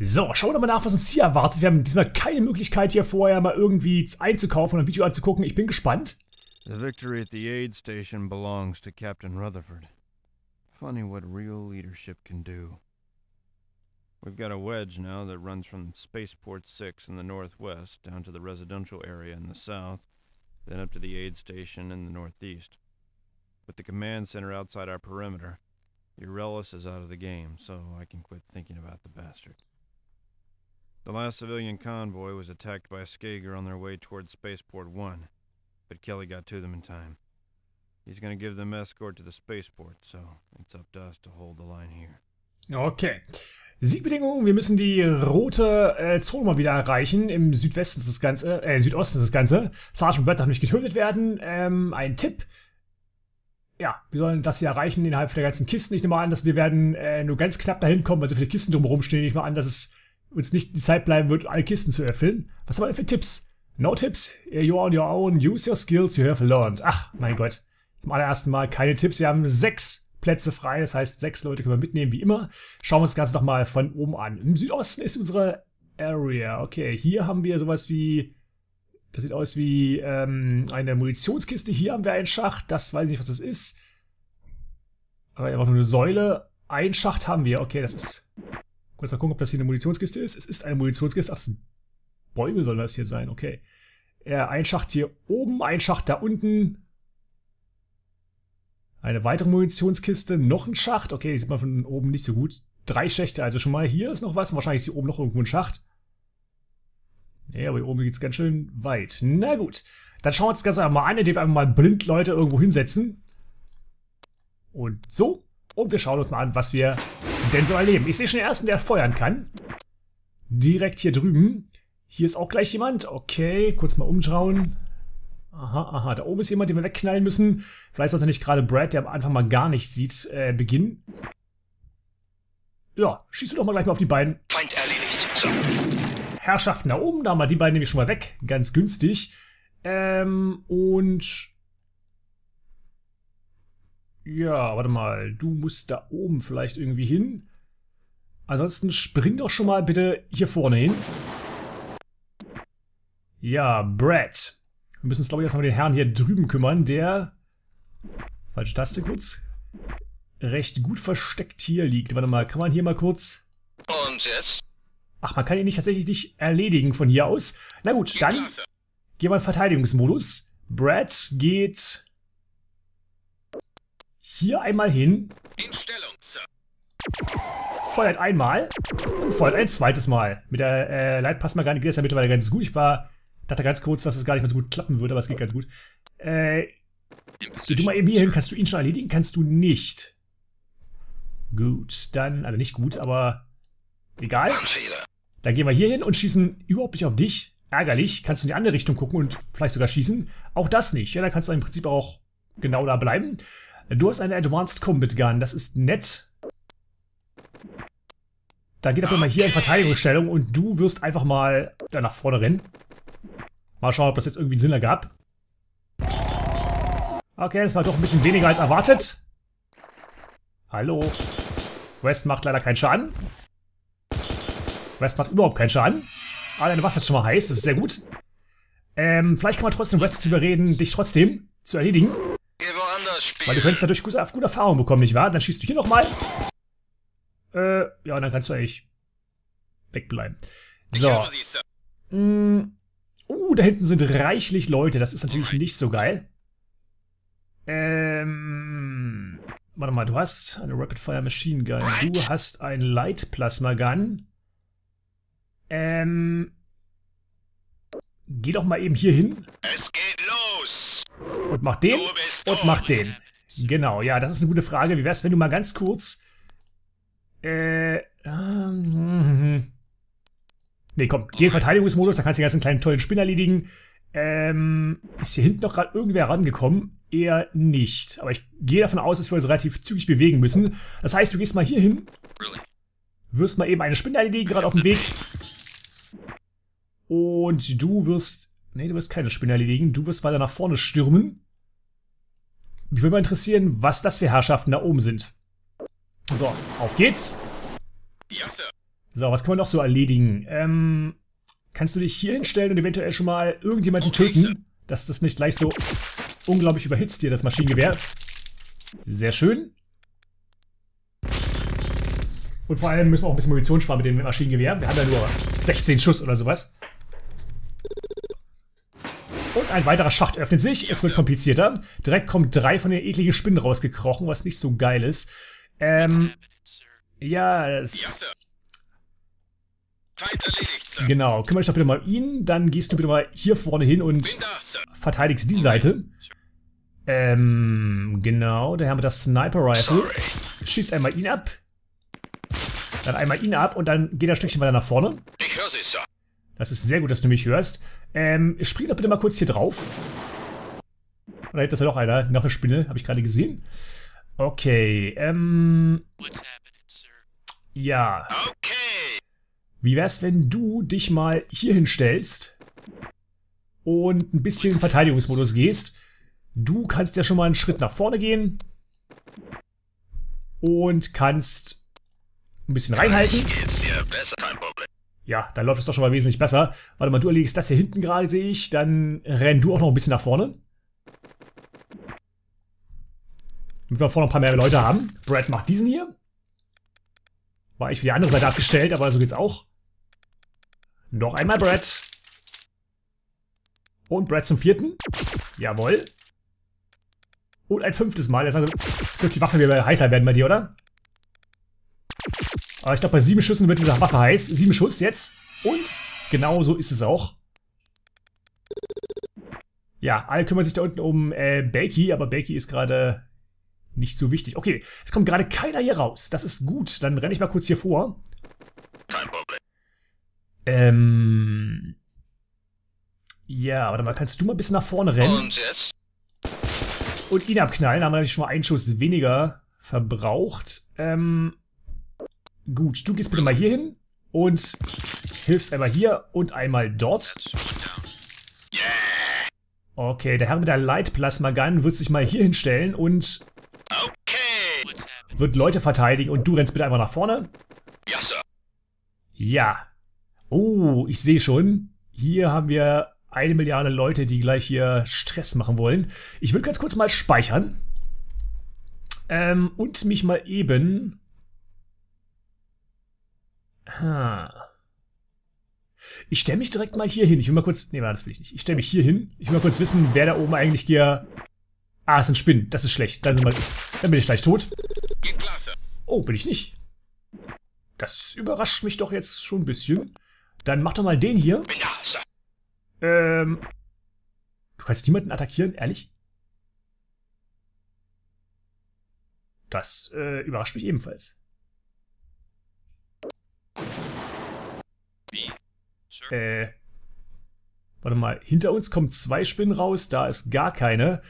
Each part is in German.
So, schauen wir mal nach, was uns hier erwartet. Wir haben diesmal keine Möglichkeit, hier vorher mal irgendwie einzukaufen und ein Video anzugucken. Ich bin gespannt. The victory at the aid station belongs to Captain Rutherford. Funny what real leadership can do. We've got a wedge now that runs from Spaceport 6 in the northwest down to the residential area in the south, then up to the aid station in the northeast. With the command center outside our perimeter, Eurelis is out of the game, so I can quit thinking about the bastard. The last civilian convoy was attacked by a Skager on their way towards Spaceport 1, but Kelly got to them in time. He's gonna give them escort to the spaceport, so it's up to us to hold the line here. Okay. Siegbedingungen, wir müssen die rote äh, Zone mal wieder erreichen. Im Südwesten ist das Ganze, äh, Südosten ist das Ganze. Sergeant Brett darf nicht getötet werden. Ähm, ein Tipp. Ja, wir sollen das hier erreichen innerhalb der ganzen Kisten. Ich nehme mal an, dass wir werden äh, nur ganz knapp dahin kommen, weil so viele Kisten drumherum stehen. Ich nehme an, dass es uns nicht die Zeit bleiben wird, alle Kisten zu erfüllen. Was haben wir denn für Tipps? No Tipps. You're on your own. Use your skills you have learned. Ach, mein Gott. Zum allerersten Mal keine Tipps. Wir haben sechs Plätze frei. Das heißt, sechs Leute können wir mitnehmen, wie immer. Schauen wir uns das Ganze doch mal von oben an. Im Südosten ist unsere Area. Okay, hier haben wir sowas wie... Das sieht aus wie ähm, eine Munitionskiste. Hier haben wir einen Schacht. Das weiß ich nicht, was das ist. Aber einfach nur eine Säule. Ein Schacht haben wir. Okay, das ist Kurz mal gucken, ob das hier eine Munitionskiste ist. Es ist eine Munitionskiste. Ach, das sind Bäume soll das hier sein. Okay. Äh, ein Schacht hier oben, ein Schacht da unten. Eine weitere Munitionskiste, noch ein Schacht. Okay, die sieht man von oben nicht so gut. Drei Schächte, also schon mal hier ist noch was. Wahrscheinlich ist hier oben noch irgendwo ein Schacht. Nee, aber hier oben geht es ganz schön weit. Na gut. Dann schauen wir uns das Ganze einmal an, indem wir einfach mal blind Leute irgendwo hinsetzen. Und so. Und wir schauen uns mal an, was wir denn so erleben. Ich sehe schon den ersten, der feuern kann. Direkt hier drüben. Hier ist auch gleich jemand. Okay, kurz mal umschauen. Aha, aha, da oben ist jemand, den wir wegknallen müssen. Vielleicht sollte nicht gerade Brad, der am Anfang mal gar nichts sieht, äh, beginnen. Ja, schießt du doch mal gleich mal auf die beiden. Feind erledigt. So. Herrschaften da oben, da haben wir die beiden nämlich schon mal weg. Ganz günstig. Ähm, und ja, warte mal. Du musst da oben vielleicht irgendwie hin. Ansonsten spring doch schon mal bitte hier vorne hin. Ja, Brad. Wir müssen uns, glaube ich, erstmal um den Herrn hier drüben kümmern, der... Falsche Taste kurz. Recht gut versteckt hier liegt. Warte mal, kann man hier mal kurz... Und jetzt? Ach, man kann ihn nicht tatsächlich nicht erledigen von hier aus. Na gut, dann gehen wir in Verteidigungsmodus. Brad geht hier einmal hin. Feuert einmal und feuert ein zweites Mal. Mit der äh, Leitpassmagan geht das ja mittlerweile ganz gut. Ich war, dachte ganz kurz, dass es gar nicht mehr so gut klappen würde, aber es geht ganz gut. Äh, du mal eben hier hin. Kannst du ihn schon erledigen? Kannst du nicht. Gut, dann, also nicht gut, aber egal. Dann gehen wir hier hin und schießen überhaupt nicht auf dich. Ärgerlich. Kannst du in die andere Richtung gucken und vielleicht sogar schießen. Auch das nicht. Ja, dann kannst du im Prinzip auch genau da bleiben. Du hast eine Advanced Combat Gun, das ist nett. Da geht aber mal hier in Verteidigungsstellung und du wirst einfach mal da nach vorne rennen. Mal schauen, ob das jetzt irgendwie einen Sinn ergab. Okay, das war doch ein bisschen weniger als erwartet. Hallo. West macht leider keinen Schaden. West macht überhaupt keinen Schaden. Aber deine Waffe ist schon mal heiß, das ist sehr gut. Ähm, vielleicht kann man trotzdem West dazu überreden, dich trotzdem zu erledigen. Weil du könntest dadurch gute, gute Erfahrung bekommen, nicht wahr? Dann schießt du hier nochmal. Äh, ja, dann kannst du eigentlich wegbleiben. So. Mm, uh, da hinten sind reichlich Leute. Das ist natürlich nicht so geil. Ähm, warte mal, du hast eine Rapid Fire Machine Gun. Du hast ein Light Plasma Gun. Ähm, geh doch mal eben hier hin. Es geht los. Und mach den und mach den. Genau, ja, das ist eine gute Frage. Wie wär's, wenn du mal ganz kurz... Äh... Ähm, nee, komm, geh in Verteidigungsmodus, da kannst du den ganzen kleinen tollen Spinner erledigen. Ähm, ist hier hinten noch gerade irgendwer rangekommen? Eher nicht. Aber ich gehe davon aus, dass wir uns relativ zügig bewegen müssen. Das heißt, du gehst mal hier hin. Wirst mal eben eine Spinne erledigen, gerade auf dem Weg. Und du wirst... Nee, du wirst keine Spinne erledigen. Du wirst weiter nach vorne stürmen. Mich würde mal interessieren, was das für Herrschaften da oben sind. So, auf geht's. So, was kann man noch so erledigen? Ähm, kannst du dich hier hinstellen und eventuell schon mal irgendjemanden töten, dass das nicht gleich so unglaublich überhitzt hier, das Maschinengewehr. Sehr schön. Und vor allem müssen wir auch ein bisschen Munition sparen mit dem Maschinengewehr. Wir haben ja nur 16 Schuss oder sowas. Und ein weiterer Schacht öffnet sich. Es wird komplizierter. Direkt kommen drei von den ekligen Spinnen rausgekrochen, was nicht so geil ist. Ähm, ja, genau. Kümmere dich doch bitte mal um ihn. Dann gehst du bitte mal hier vorne hin und da, verteidigst die Seite. Ähm, genau. Der Herr mit der Sniper-Rifle Sorry. schießt einmal ihn ab. Dann einmal ihn ab und dann geht er ein Stückchen weiter nach vorne. Ich höre Sie, Sir. Das ist sehr gut, dass du mich hörst. Ähm, spring doch bitte mal kurz hier drauf. Da hinten ist ja noch einer, noch eine Spinne, habe ich gerade gesehen. Okay, ähm, ja. Okay. Wie wär's, wenn du dich mal hier hinstellst und ein bisschen in den Verteidigungsmodus gehst? Du kannst ja schon mal einen Schritt nach vorne gehen und kannst ein bisschen reinhalten. Ja, dann läuft es doch schon mal wesentlich besser. Warte mal, du erledigst das hier hinten gerade, sehe ich. Dann renn du auch noch ein bisschen nach vorne. Damit wir vorne ein paar mehr Leute haben. Brad macht diesen hier. War ich für die andere Seite abgestellt, aber so geht's auch. Noch einmal Brad. Und Brad zum vierten. Jawohl. Und ein fünftes Mal. Jetzt wird die Waffe wieder heißer werden bei dir, oder? Aber ich glaube, bei sieben Schüssen wird diese Waffe heiß. Sieben Schuss jetzt. Und genau so ist es auch. Ja, alle kümmern sich da unten um äh, Bakey, aber Bakey ist gerade nicht so wichtig. Okay, es kommt gerade keiner hier raus. Das ist gut. Dann renne ich mal kurz hier vor. Kein Problem. Ähm. Ja, warte mal, kannst du mal ein bisschen nach vorne rennen? Und jetzt? und ihn abknallen. Da haben wir nämlich schon mal einen Schuss weniger verbraucht. Ähm, gut, du gehst bitte mal hier hin und hilfst einmal hier und einmal dort. Okay, der Herr mit der Light Plasma Gun wird sich mal hier hinstellen und wird Leute verteidigen und du rennst bitte einfach nach vorne. Ja. Oh, ich sehe schon. Hier haben wir eine Milliarde Leute, die gleich hier Stress machen wollen. Ich würde ganz kurz mal speichern. Ähm, und mich mal eben. Ha. Ich stelle mich direkt mal hier hin. Ich will mal kurz. Nee, das will ich nicht. Ich stelle mich hier hin. Ich will mal kurz wissen, wer da oben eigentlich hier. Ah, es sind Spinnen. Das ist schlecht. Dann, wir, dann bin ich gleich tot. Oh, bin ich nicht. Das überrascht mich doch jetzt schon ein bisschen. Dann mach doch mal den hier. Ähm. Du kannst niemanden attackieren, ehrlich? Das äh, überrascht mich ebenfalls. B. Sir? Äh. Warte mal, hinter uns kommen zwei Spinnen raus, da ist gar keine.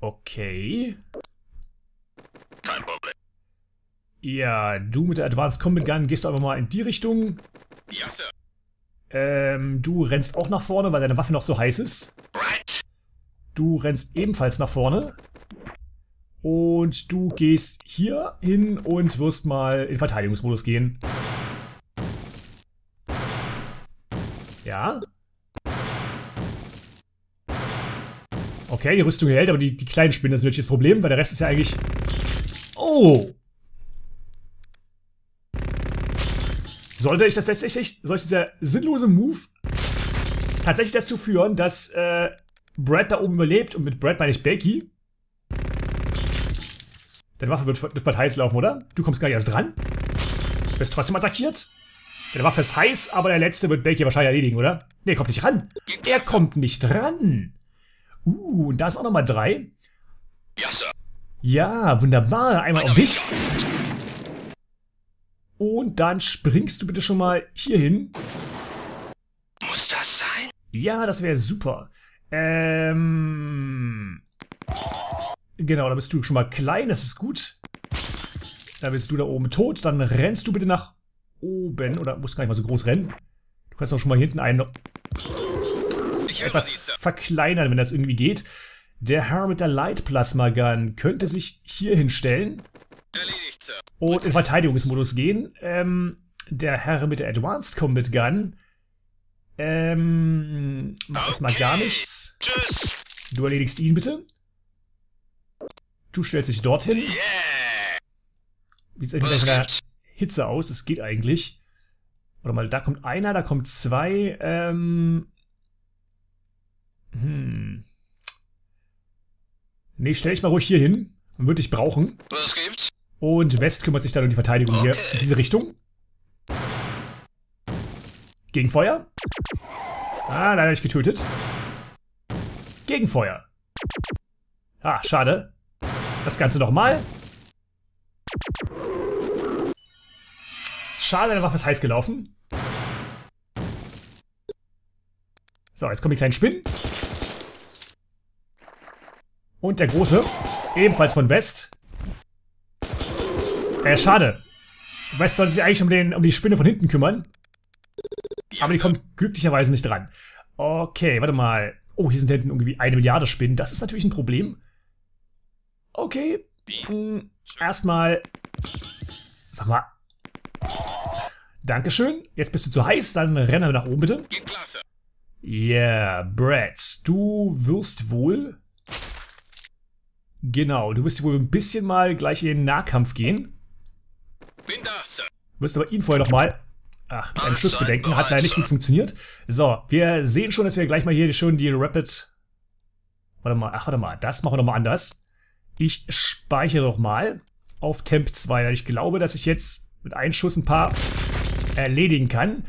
Okay. Kein Problem. Ja, du mit der Advanced Combat Gun gehst aber mal in die Richtung. Ja, Sir. Ähm, du rennst auch nach vorne, weil deine Waffe noch so heiß ist. Right. Du rennst ebenfalls nach vorne. Und du gehst hier hin und wirst mal in Verteidigungsmodus gehen. Okay, die Rüstung hält, aber die, die kleinen Spinnen sind natürlich das Problem, weil der Rest ist ja eigentlich... Oh! Sollte ich das tatsächlich, sollte dieser sinnlose Move tatsächlich dazu führen, dass äh, Brad da oben überlebt und mit Brad meine ich Becky. Deine Waffe wird, wird bald heiß laufen, oder? Du kommst gar nicht erst dran. Du wirst trotzdem attackiert. Deine Waffe ist heiß, aber der letzte wird Becky wahrscheinlich erledigen, oder? Nee, er kommt nicht ran. Er kommt nicht ran. Uh, und da ist auch nochmal drei. Ja, Sir. Ja, wunderbar. Einmal auf dich. Und dann springst du bitte schon mal hier hin. Muss das sein? Ja, das wäre super. Ähm. Genau, da bist du schon mal klein, das ist gut. Da bist du da oben tot. Dann rennst du bitte nach oben. Oder musst gar nicht mal so groß rennen. Du kannst auch schon mal hinten einen etwas verkleinern, wenn das irgendwie geht. Der Herr mit der Light Plasma Gun könnte sich hier hinstellen und in Verteidigungsmodus gehen. Ähm, der Herr mit der Advanced Combat Gun. Ähm, mach erstmal gar Okay. nichts. Du erledigst ihn bitte. Du stellst dich dorthin. Yeah. Wie Was eigentlich mit der gibt's? Hitze aus? Es geht eigentlich. Warte mal, da kommt einer, da kommt zwei. Ähm. Hm. Nee, stell dich mal ruhig hier hin. Man wird dich brauchen. Was gibt's? Und West kümmert sich dann um die Verteidigung hier Okay. in diese Richtung. Gegenfeuer. Ah, leider nicht getötet. Gegenfeuer. Ah, schade. Das Ganze nochmal. Schade, deine Waffe ist heiß gelaufen. So, jetzt kommen die kleinen Spinnen. Und der große. Ebenfalls von West. Äh, schade. West sollte sich eigentlich um, den, um die Spinne von hinten kümmern. Aber die kommt glücklicherweise nicht dran. Okay, warte mal. Oh, hier sind hinten irgendwie eine Milliarde Spinnen. Das ist natürlich ein Problem. Okay. Hm, erstmal. Sag mal. Dankeschön. Jetzt bist du zu heiß, dann rennen wir nach oben bitte. Klasse. Yeah, Brad, du wirst wohl. Genau, du wirst wohl ein bisschen mal gleich in den Nahkampf gehen. Bin da, Sir. Wirst aber ihn vorher noch mal. Ach, mit einem Schuss bedenken. Hat leider nicht gut funktioniert. So, wir sehen schon, dass wir gleich mal hier schon die Rapid. Warte mal, ach, warte mal, das machen wir noch mal anders. Ich speichere doch mal auf Temp 2, weil ich glaube, dass ich jetzt mit einem Schuss ein paar erledigen kann.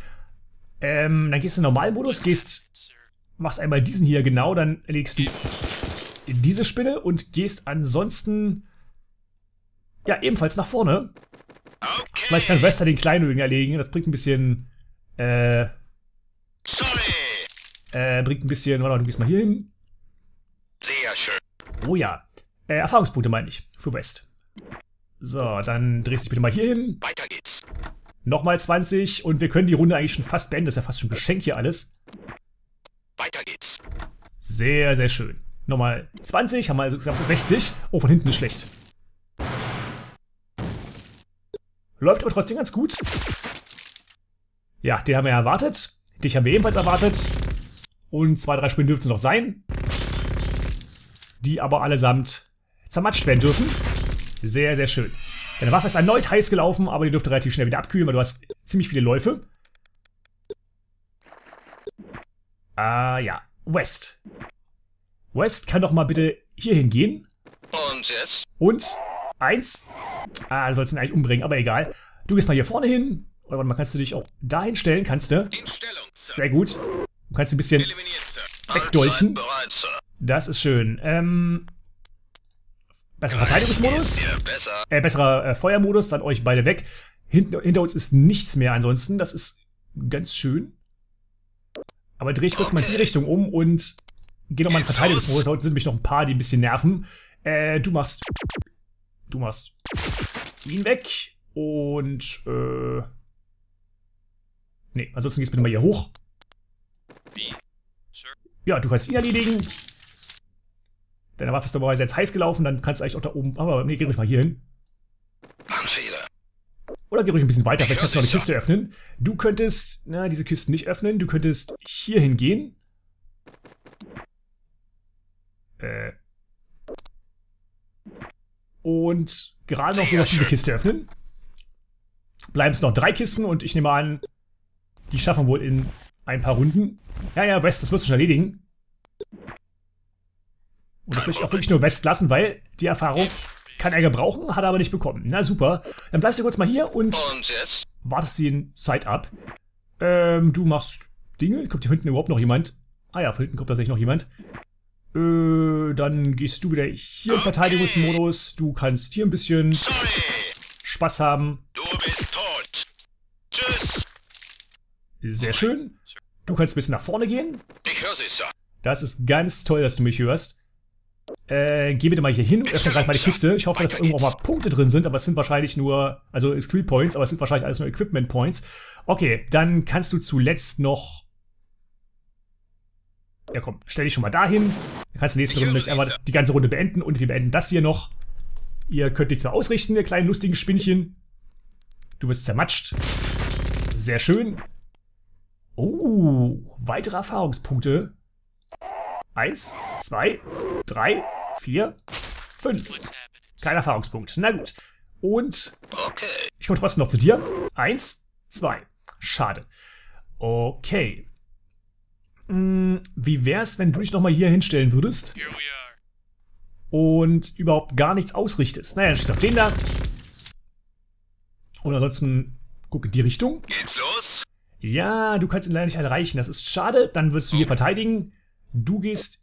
Ähm, dann gehst du in den Normalmodus, gehst, machst einmal diesen hier genau, dann erlegst du diese Spinne und gehst ansonsten ja ebenfalls nach vorne. Okay. Vielleicht kann Wester den Kleinen irgendwie erledigen. Das bringt ein bisschen, äh, Sorry. äh, bringt ein bisschen, warte mal, du gehst mal hier hin. Sehr schön. Oh ja. Äh, Erfahrungspunkte meine ich, für West. So, dann drehst du dich bitte mal hier hin. Weiter geht's. Nochmal 20 und wir können die Runde eigentlich schon fast beenden. Das ist ja fast schon Geschenk hier alles. Weiter geht's. Sehr, sehr schön. Nochmal 20, haben wir also gesagt 60. Oh, von hinten ist schlecht. Läuft aber trotzdem ganz gut. Ja, den haben wir erwartet. Dich haben wir ebenfalls erwartet. Und zwei, drei Spiele dürften es noch sein. Die aber allesamt zermatscht werden dürfen. Sehr, sehr schön. Deine Waffe ist erneut heiß gelaufen, aber die dürfte relativ schnell wieder abkühlen, weil du hast ziemlich viele Läufe. Ah, ja. West. West kann doch mal bitte hier hingehen. Und jetzt? Und eins. Ah, du sollst ihn eigentlich umbringen, aber egal. Du gehst mal hier vorne hin. Oder warte mal, kannst du dich auch dahin stellen? Kannst du? Sehr gut. Du kannst ein bisschen. Wegdolchen. Das ist schön. Ähm. Besserer Verteidigungsmodus. Äh, besserer äh, Feuermodus, dann euch beide weg. Hinten, hinter uns ist nichts mehr ansonsten. Das ist ganz schön. Aber drehe ich kurz mal in die Okay. Richtung um und gehe nochmal in Verteidigungsmodus. Da unten sind nämlich noch ein paar, die ein bisschen nerven. Äh, du machst. Du machst ihn weg. Und, äh. Nee, ansonsten gehst du bitte mal hier hoch. Ja, du kannst ihn erledigen. Deine Waffe ist normalerweise jetzt heiß gelaufen, dann kannst du eigentlich auch da oben. Aber nee, geh ruhig mal hier hin. Oder geh ruhig ein bisschen weiter, Ich vielleicht kannst du noch eine Kiste öffnen. Du könntest, na, diese Kisten nicht öffnen, du könntest hier hingehen. Äh. Und gerade noch so noch diese. Kiste öffnen. Bleiben es noch drei Kisten und ich nehme an, die schaffen wir wohl in ein paar Runden. Ja, ja, West, das wirst du schon erledigen. Und das möchte ich auch wirklich nur West lassen, weil die Erfahrung kann er gebrauchen, hat er aber nicht bekommen. Na super. Dann bleibst du kurz mal hier und Und jetzt? wartest die Zeit ab. Ähm, du machst Dinge. Kommt hier hinten überhaupt noch jemand? Ah ja, von hinten kommt tatsächlich noch jemand. Äh, dann gehst du wieder hier in Okay. Verteidigungsmodus. Du kannst hier ein bisschen Sorry. Spaß haben. Du bist tot. Tschüss. Sehr schön. Du kannst ein bisschen nach vorne gehen. Ich höre Sie, Sir. Das ist ganz toll, dass du mich hörst. Äh, geh bitte mal hier hin und öffne gerade mal die Kiste. Ich hoffe, dass da irgendwo auch mal Punkte drin sind, aber es sind wahrscheinlich nur, also Skill Points, aber es sind wahrscheinlich alles nur Equipment Points. Okay, dann kannst du zuletzt noch. Ja, komm, stell dich schon mal dahin. Dann kannst du nächste Runde dich, einfach die ganze Runde beenden und wir beenden das hier noch. Ihr könnt nichts mehr ausrichten, ihr kleinen lustigen Spinnchen. Du wirst zermatscht. Sehr schön. Oh, weitere Erfahrungspunkte. Eins, zwei, drei, vier, fünf. Kein Erfahrungspunkt. Na gut. Und Okay. ich komme trotzdem noch zu dir. Eins, zwei. Schade. Okay. Hm, wie wär's, wenn du dich nochmal hier hinstellen würdest und überhaupt gar nichts ausrichtest? Naja, dann schießt auf den da. Und ansonsten guck in die Richtung. Geht's los? Ja, du kannst ihn leider nicht erreichen. Das ist schade. Dann würdest du hier verteidigen. Du gehst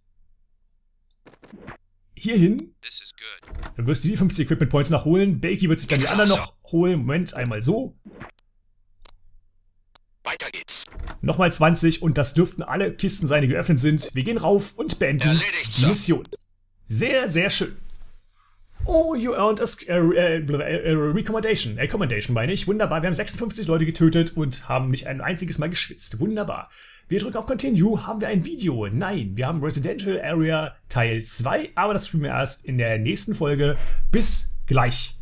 hier hin. This is good. Dann wirst du die 50 Equipment Points noch holen. Bakey wird sich dann die anderen noch holen. Moment, einmal so. Weiter geht's. Nochmal 20 und das dürften alle Kisten sein, die geöffnet sind. Wir gehen rauf und beenden Erledigt, die. Mission. Sehr, sehr schön. Oh, you earned a, äh, äh, äh, Recommendation. Recommendation meine ich. Wunderbar. Wir haben 56 Leute getötet und haben nicht ein einziges Mal geschwitzt. Wunderbar. Wir drücken auf Continue. Haben wir ein Video? Nein. Wir haben Residential Area Teil 2, aber das spielen wir erst in der nächsten Folge. Bis gleich.